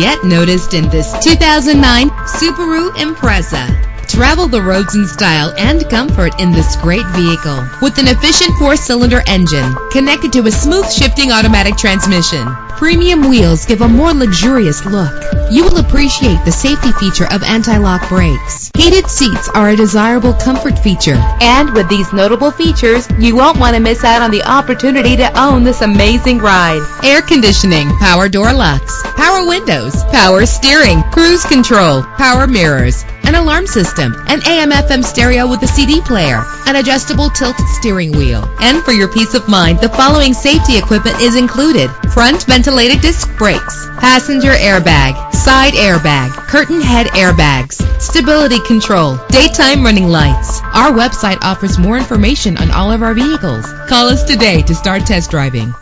Get noticed in this 2009 Subaru Impreza. Travel the roads in style and comfort in this great vehicle with an efficient four-cylinder engine connected to a smooth shifting automatic transmission. Premium wheels give a more luxurious look. You will appreciate the safety feature of anti-lock brakes. Heated seats are a desirable comfort feature. And with these notable features, you won't want to miss out on the opportunity to own this amazing ride. Air conditioning, power door locks, power windows, power steering, cruise control, power mirrors, an alarm system, an AM FM stereo with a CD player, an adjustable tilt steering wheel. And for your peace of mind, the following safety equipment is included. Front ventilated disc brakes, passenger airbag, side airbag, curtain head airbags, stability control, daytime running lights. Our website offers more information on all of our vehicles. Call us today to start test driving.